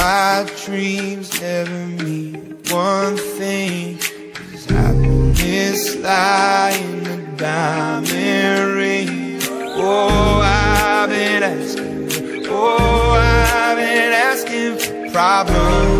my dreams never mean one thing. Cause happiness lie in a diamond ring. Oh, I've been asking, oh, I've been asking for problems.